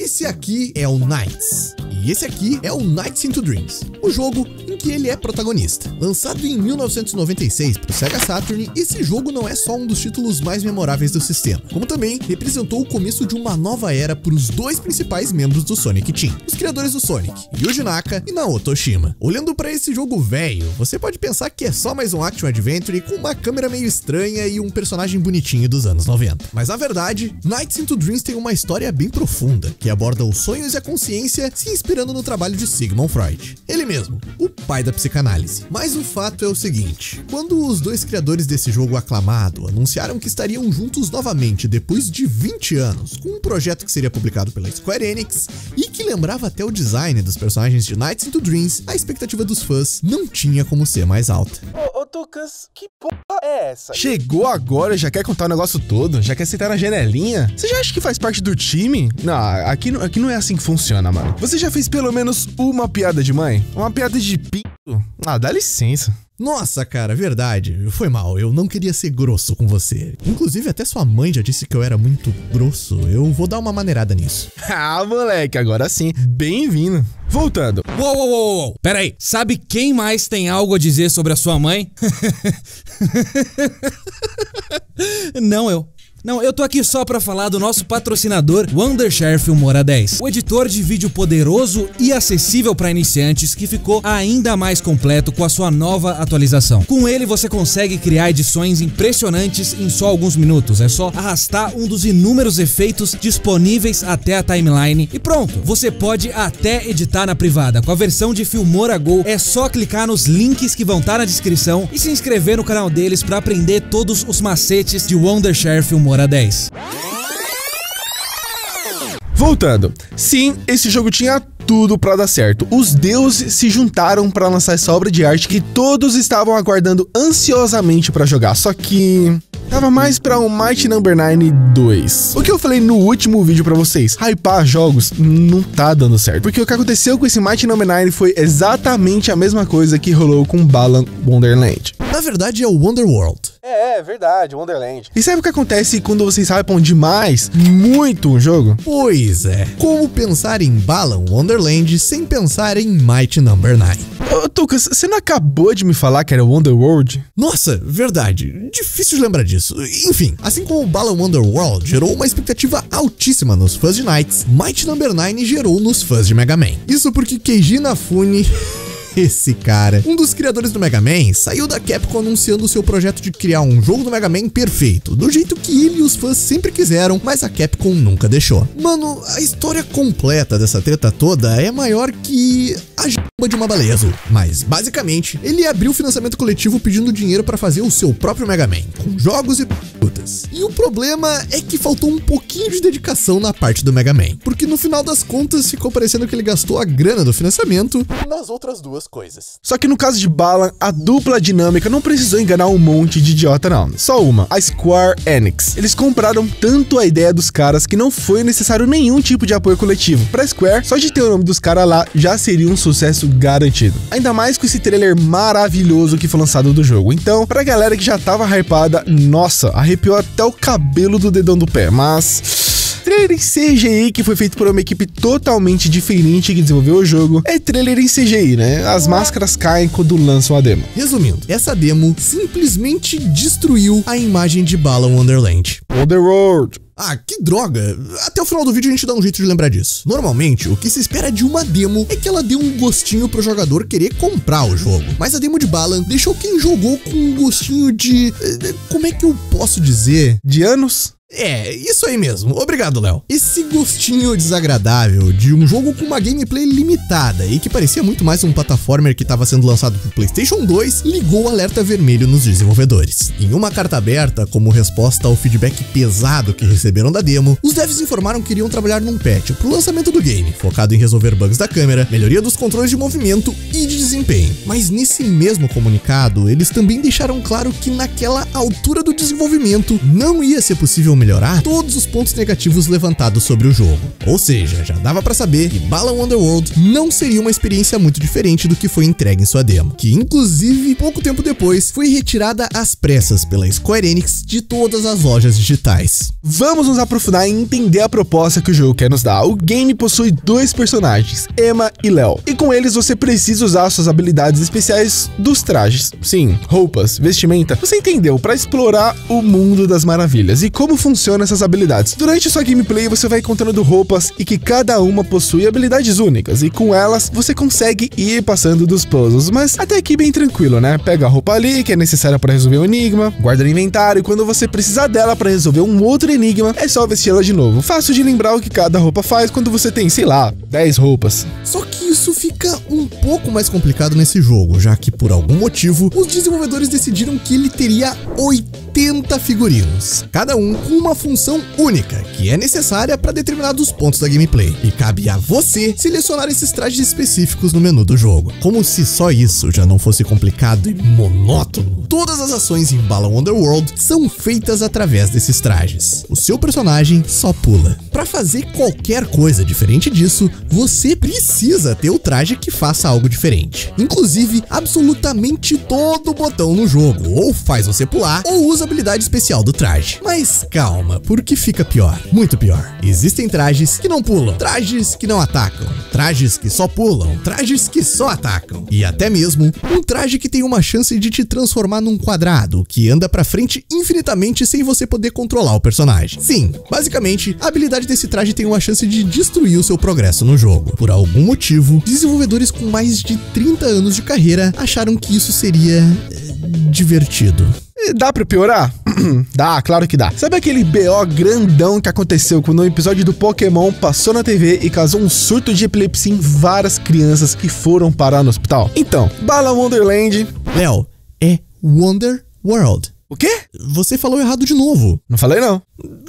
Esse aqui é o Knights. E esse aqui é o Knights into Dreams, o jogo em que ele é protagonista. Lançado em 1996 para o Sega Saturn, esse jogo não é só um dos títulos mais memoráveis do sistema, como também representou o começo de uma nova era para os dois principais membros do Sonic Team, os criadores do Sonic, Yuji Naka e Naoto Oshima. Olhando para esse jogo velho, você pode pensar que é só mais um action adventure com uma câmera meio estranha e um personagem bonitinho dos anos 90. Mas na verdade, Knights into Dreams tem uma história bem profunda, que aborda os sonhos e a consciência se inspirando no trabalho de Sigmund Freud. Ele mesmo, o pai da psicanálise. Mas o fato é o seguinte: quando os dois criadores desse jogo aclamado anunciaram que estariam juntos novamente depois de 20 anos, com um projeto que seria publicado pela Square Enix e que lembrava até o design dos personagens de Knights into Dreams, a expectativa dos fãs não tinha como ser mais alta. Ô, ô Tucas, que porra é essa? Chegou agora, já quer contar o negócio todo? Já quer sentar na janelinha? Você já acha que faz parte do time? Não, aqui, aqui não é assim que funciona, mano. Você já fez pelo menos uma piada de mãe? Uma piada de pinto? Ah, dá licença. Nossa, cara, verdade. Foi mal. Eu não queria ser grosso com você. Inclusive, até sua mãe já disse que eu era muito grosso. Eu vou dar uma maneirada nisso. ah, moleque, agora sim. Bem-vindo. Voltando. Uou, uou, uou, uou. Pera aí. Sabe quem mais tem algo a dizer sobre a sua mãe? não eu. Não, eu tô aqui só para falar do nosso patrocinador Wondershare Filmora 10, o editor de vídeo poderoso e acessível para iniciantes que ficou ainda mais completo com a sua nova atualização. Com ele você consegue criar edições impressionantes em só alguns minutos, é só arrastar um dos inúmeros efeitos disponíveis até a timeline e pronto, você pode até editar na privada. Com a versão de Filmora Go é só clicar nos links que vão estar tá na descrição e se inscrever no canal deles para aprender todos os macetes de Wondershare Filmora Hora 10. Voltando. Sim, esse jogo tinha tudo para dar certo. Os deuses se juntaram para lançar essa obra de arte que todos estavam aguardando ansiosamente para jogar. Só que Tava mais pra um Mighty Number no. 9 2. O que eu falei no último vídeo pra vocês, hypar jogos não tá dando certo. Porque o que aconteceu com esse Mighty Number no. 9 foi exatamente a mesma coisa que rolou com Balan Wonderland. Na verdade é o Wonderworld. É, é verdade, Wonderland. E sabe o que acontece quando vocês hypam demais, muito um jogo? Pois é, como pensar em Balan Wonderland sem pensar em Mighty Number no. 9? Ô, Tucas, você não acabou de me falar que era Wonderworld? Nossa, verdade. Difícil de lembrar disso. Enfim, assim como Balan Wonderworld gerou uma expectativa altíssima nos fãs de Knights, Mighty Number no. 9 gerou nos fãs de Mega Man. Isso porque Keiji Inafune esse cara. Um dos criadores do Mega Man saiu da Capcom anunciando seu projeto de criar um jogo do Mega Man perfeito, do jeito que ele e os fãs sempre quiseram, mas a Capcom nunca deixou. Mano, a história completa dessa treta toda é maior que a jamba de uma baleia azul. Mas, basicamente, ele abriu financiamento coletivo pedindo dinheiro para fazer o seu próprio Mega Man, com jogos e E o problema é que faltou um pouquinho de dedicação na parte do Mega Man, porque no final das contas ficou parecendo que ele gastou a grana do financiamento nas outras duas coisas. Só que no caso de Balan, a dupla dinâmica não precisou enganar um monte de idiota não, só uma, a Square Enix. Eles compraram tanto a ideia dos caras que não foi necessário nenhum tipo de apoio coletivo. Pra Square, só de ter o nome dos caras lá já seria um sucesso garantido. Ainda mais com esse trailer maravilhoso que foi lançado do jogo. Então, pra galera que já tava hypada, nossa, arrepiou até o cabelo do dedão do pé, mas trailer em CGI que foi feito por uma equipe totalmente diferente que desenvolveu o jogo é trailer em CGI, né? As máscaras caem quando lançam a demo. Resumindo, essa demo simplesmente destruiu a imagem de Balan Wonderland. Wonderworld. Ah, que droga! Até o final do vídeo a gente dá um jeito de lembrar disso. Normalmente, o que se espera de uma demo é que ela dê um gostinho pro jogador querer comprar o jogo. Mas a demo de Balan deixou quem jogou com um gostinho de. Eh, como é que eu posso dizer? De anos? É, isso aí mesmo. Obrigado, Léo. Esse gostinho desagradável de um jogo com uma gameplay limitada e que parecia muito mais um plataformer que estava sendo lançado pro PlayStation 2, ligou o alerta vermelho nos desenvolvedores. Em uma carta aberta, como resposta ao feedback pesado que receberam da demo, os devs informaram que iriam trabalhar num patch pro lançamento do game, focado em resolver bugs da câmera, melhoria dos controles de movimento e de desempenho. Mas nesse mesmo comunicado, eles também deixaram claro que naquela altura do desenvolvimento não ia ser possível melhorar todos os pontos negativos levantados sobre o jogo. Ou seja, já dava para saber que Balan Wonderworld não seria uma experiência muito diferente do que foi entregue em sua demo, que inclusive pouco tempo depois foi retirada às pressas pela Square Enix de todas as lojas digitais. Vamos nos aprofundar e entender a proposta que o jogo quer nos dar. O game possui dois personagens, Emma e Léo, e com eles você precisa usar suas habilidades especiais dos trajes. Sim, roupas, vestimenta. Você entendeu? Para explorar o mundo das maravilhas e como funcionam essas habilidades. Durante sua gameplay você vai encontrando roupas e que cada uma possui habilidades únicas e com elas você consegue ir passando dos puzzles, mas até aqui bem tranquilo, né? Pega a roupa ali que é necessária para resolver o enigma, guarda no inventário e quando você precisar dela para resolver um outro enigma, é só vesti-la de novo. Fácil de lembrar o que cada roupa faz quando você tem, sei lá, 10 roupas. Só que isso fica um pouco mais complicado nesse jogo, já que por algum motivo os desenvolvedores decidiram que ele teria 80 figurinos, cada um com uma função única, que é necessária para determinados pontos da gameplay. E cabe a você selecionar esses trajes específicos no menu do jogo. Como se só isso já não fosse complicado e monótono. Todas as ações em Balan Wonderworld são feitas através desses trajes. O seu personagem só pula. Para fazer qualquer coisa diferente disso, você precisa ter o traje que faça algo diferente. Inclusive, absolutamente todo botão no jogo ou faz você pular ou usa a habilidade especial do traje. Mas calma, porque fica pior, muito pior. Existem trajes que não pulam, trajes que não atacam, trajes que só pulam, trajes que só atacam e até mesmo um traje que tem uma chance de te transformar num quadrado que anda para frente infinitamente sem você poder controlar o personagem. Sim, basicamente, a habilidade desse traje tem uma chance de destruir o seu progresso no jogo. Por algum motivo, desenvolvedores com mais de 30 anos de carreira acharam que isso seria eh, divertido. Dá pra piorar? dá, claro que dá. Sabe aquele BO grandão que aconteceu quando um episódio do Pokémon passou na TV e causou um surto de epilepsia em várias crianças que foram parar no hospital? Então, Bala Wonderland. Léo, Wonder World. O quê? Você falou errado de novo. Não falei não.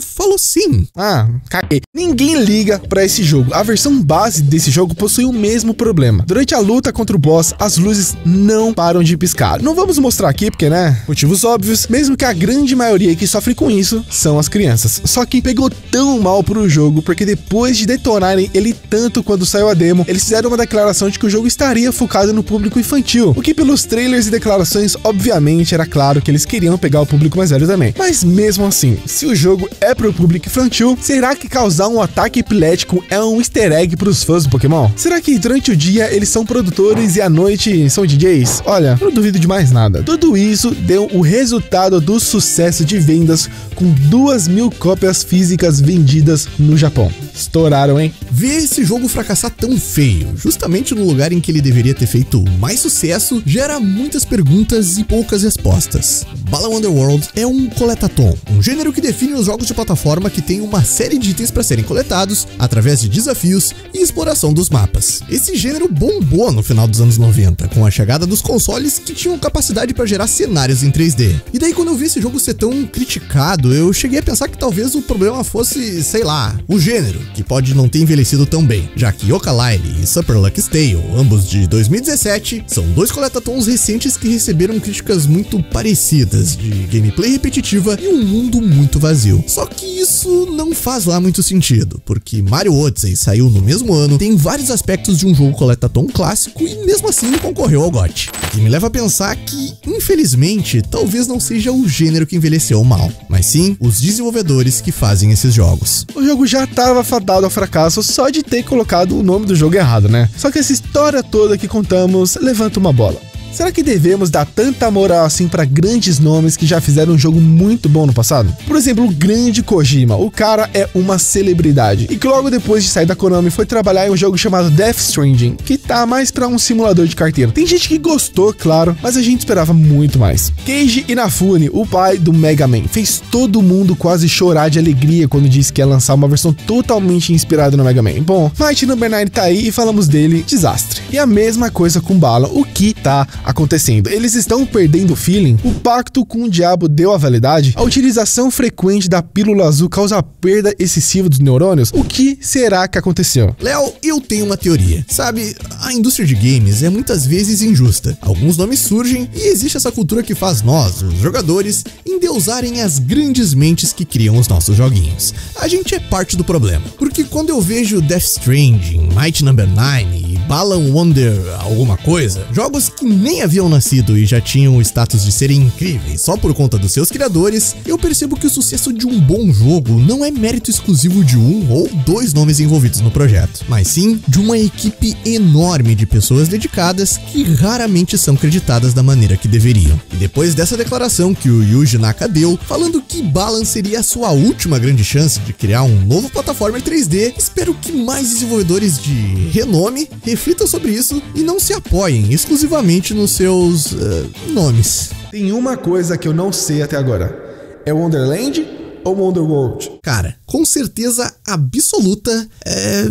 Falou sim. Ah, caguei. Ninguém liga pra esse jogo. A versão base desse jogo possui o mesmo problema. Durante a luta contra o boss, as luzes não param de piscar. Não vamos mostrar aqui porque, né, motivos óbvios, mesmo que a grande maioria que sofre com isso são as crianças. Só que pegou tão mal pro jogo porque depois de detonarem ele tanto quando saiu a demo, eles fizeram uma declaração de que o jogo estaria focado no público infantil. O que pelos trailers e declarações, obviamente, era claro que eles queriam pegar o público mais velho também. Mas mesmo assim, se o jogo é pro público infantil, será que causar um ataque epilético é um easter egg pros fãs do Pokémon? Será que durante o dia eles são produtores e à noite são DJs? Olha, não duvido de mais nada. Tudo isso deu o resultado do sucesso de vendas com duas mil cópias físicas vendidas no Japão. Estouraram, hein? Ver esse jogo fracassar tão feio, justamente no lugar em que ele deveria ter feito mais sucesso, gera muitas perguntas e poucas respostas. Bala Wonderworld é um coletatom, um gênero que define os jogos de plataforma que tem uma série de itens para serem coletados através de desafios e exploração dos mapas. Esse gênero bombou no final dos anos 90, com a chegada dos consoles que tinham capacidade para gerar cenários em 3D. E daí quando eu vi esse jogo ser tão criticado, eu cheguei a pensar que talvez o problema fosse, sei lá, o gênero, que pode não ter envelhecido tão bem, já que Yooka-Laylee e Super Lucky Tale, ambos de 2017, são dois coletatons recentes que receberam críticas muito parecidas, de gameplay repetitiva e um mundo muito vazio. Só que isso não faz lá muito sentido, porque Mario Odyssey saiu no mesmo ano, tem vários aspectos de um jogo coletatom clássico e mesmo assim concorreu ao GOT. O que me leva a pensar que, infelizmente, talvez não seja o gênero que envelheceu mal, mas sim os desenvolvedores que fazem esses jogos. O jogo já estava fadado ao fracasso só de ter colocado o nome do jogo errado, né? Só que essa história toda que contamos levanta uma bola. Será que devemos dar tanta moral assim para grandes nomes que já fizeram um jogo muito bom no passado? Por exemplo, o grande Kojima. O cara é uma celebridade e que logo depois de sair da Konami foi trabalhar em um jogo chamado Death Stranding, que tá mais para um simulador de carteira. Tem gente que gostou, claro, mas a gente esperava muito mais. Keiji Inafune, o pai do Mega Man, fez todo mundo quase chorar de alegria quando disse que ia lançar uma versão totalmente inspirada no Mega Man. Bom, Mighty Number 9 tá aí e falamos dele, desastre. E a mesma coisa com Bala, o que tá acontecendo. Eles estão perdendo o feeling. O pacto com o diabo deu a validade. A utilização frequente da pílula azul causa perda excessiva dos neurônios. O que será que aconteceu? Léo, eu tenho uma teoria. Sabe, a indústria de games é muitas vezes injusta. Alguns nomes surgem e existe essa cultura que faz nós, os jogadores, endeusarem as grandes mentes que criam os nossos joguinhos. A gente é parte do problema, porque quando eu vejo Death Stranding, Might Number 9 e Balan Wonder alguma coisa, jogos que nem haviam nascido e já tinham o status de serem incríveis só por conta dos seus criadores, eu percebo que o sucesso de um bom jogo não é mérito exclusivo de um ou dois nomes envolvidos no projeto, mas sim de uma equipe enorme de pessoas dedicadas que raramente são creditadas da maneira que deveriam. E depois dessa declaração que o Yuji Naka deu, falando que Balan seria a sua última grande chance de criar um novo plataforma 3D, espero que mais desenvolvedores de renome reflitam sobre isso e não se apoiem exclusivamente nos seus uh, nomes. Tem uma coisa que eu não sei até agora. É Wonderland ou Wonderworld? Cara, com certeza absoluta é.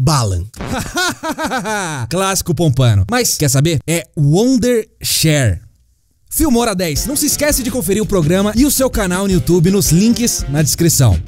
Balan. Clássico pompano. Mas quer saber? É Wondershare. Filmora 10. Não se esquece de conferir o programa e o seu canal no YouTube nos links na descrição.